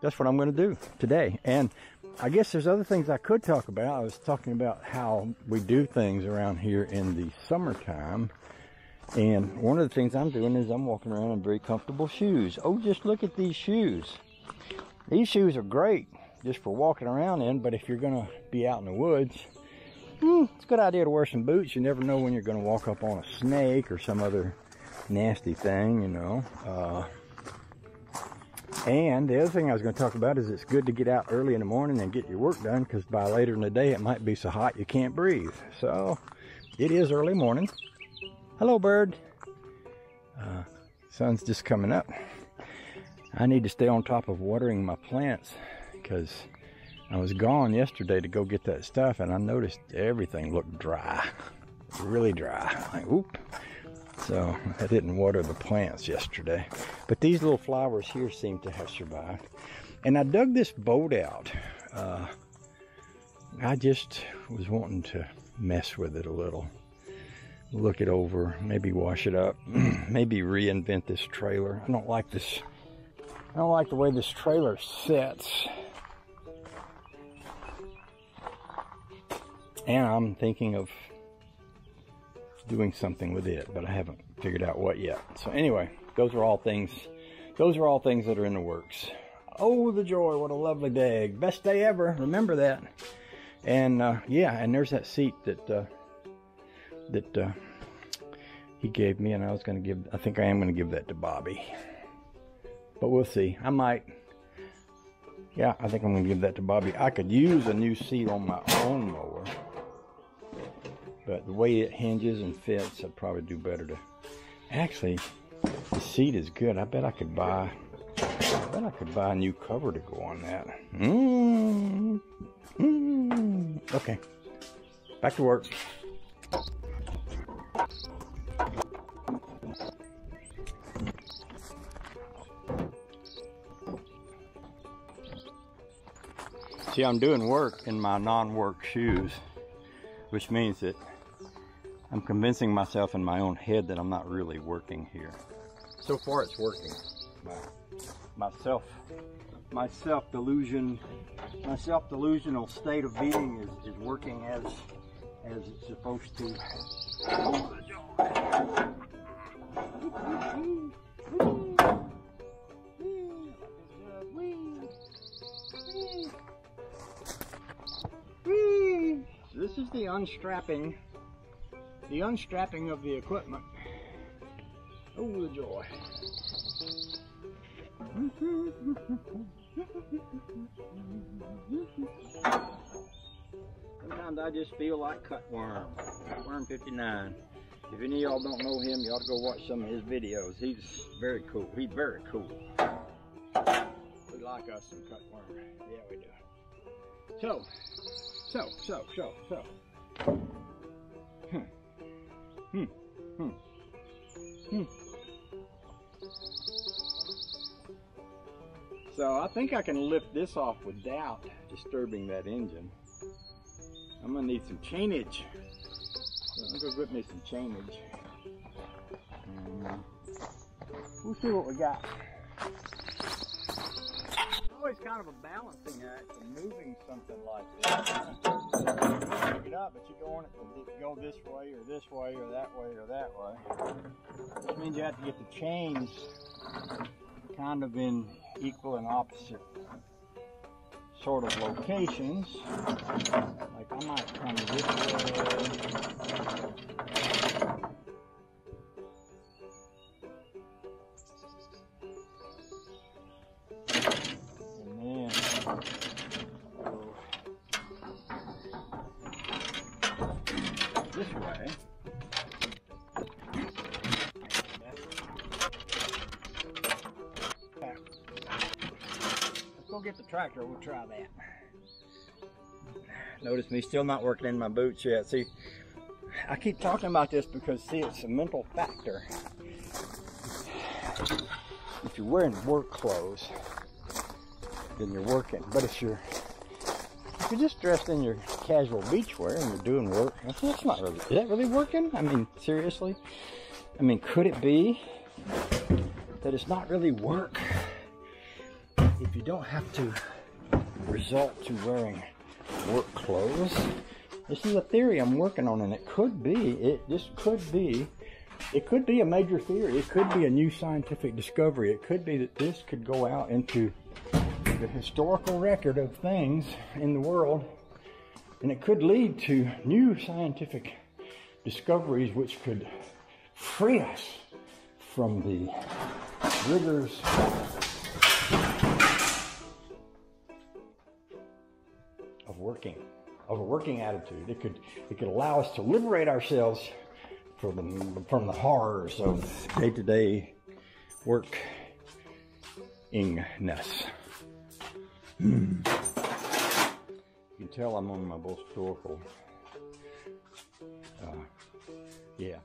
that's what I'm going to do today. And I guess there's other things I could talk about. I was talking about how we do things around here in the summertime. And one of the things I'm doing is I'm walking around in very comfortable shoes. Oh, just look at these shoes. These shoes are great just for walking around in, but if you're going to be out in the woods, hmm, it's a good idea to wear some boots. You never know when you're going to walk up on a snake or some other nasty thing, you know. Uh, and the other thing I was going to talk about is it's good to get out early in the morning and get your work done because by later in the day it might be so hot you can't breathe. So it is early morning. Hello, bird. Uh, sun's just coming up. I need to stay on top of watering my plants because I was gone yesterday to go get that stuff and I noticed everything looked dry, really dry. Like, oop. So I didn't water the plants yesterday. But these little flowers here seem to have survived. And I dug this boat out. Uh, I just was wanting to mess with it a little. Look it over, maybe wash it up, maybe reinvent this trailer. I don't like this, I don't like the way this trailer sits. And I'm thinking of doing something with it, but I haven't figured out what yet. So anyway, those are all things, those are all things that are in the works. Oh, the joy, what a lovely day. Best day ever, remember that. And uh, yeah, and there's that seat that, uh, that uh, he gave me and I was going to give, I think I am going to give that to Bobby. But we'll see. I might, yeah, I think I'm going to give that to Bobby. I could use a new seat on my own mower. But the way it hinges and fits, I'd probably do better to... Actually, the seat is good. I bet I could buy... I bet I could buy a new cover to go on that. Mm. Mm. Okay. Back to work. See, I'm doing work in my non-work shoes, which means that I'm convincing myself in my own head that I'm not really working here. So far it's working. My, myself, my self-delusion, my self-delusional state of being is, is working as, as it's supposed to. this is the unstrapping the unstrapping of the equipment. Oh, the joy. Sometimes I just feel like Cutworm, Cutworm 59. If any of y'all don't know him, you ought to go watch some of his videos. He's very cool. He's very cool. We like us some Cutworm. Yeah, we do. So, so, so, so, so. Hmm. Hmm. So I think I can lift this off without disturbing that engine. I'm gonna need some chainage. So I'm gonna go get me some chainage. And, uh, we'll see what we got always kind of a balancing act of moving something like this. It up, but you go on it to go this way or this way or that way or that way. Which means you have to get the chains kind of in equal and opposite sort of locations. Like I might come this way. Get the tractor, we'll try that. Notice me still not working in my boots yet. See, I keep talking about this because, see, it's a mental factor. If you're wearing work clothes, then you're working. But if you're if you're just dressed in your casual beach wear and you're doing work, that's not really, is that really working? I mean, seriously? I mean, could it be that it's not really work? If you don't have to resort to wearing work clothes. This is a theory I'm working on, and it could be, it this could be, it could be a major theory. It could be a new scientific discovery. It could be that this could go out into the historical record of things in the world, and it could lead to new scientific discoveries which could free us from the rigors of working, of a working attitude. It could it could allow us to liberate ourselves from the from the horrors of day-to-day work ingness. Hmm. You can tell I'm on my historical. Uh, yeah.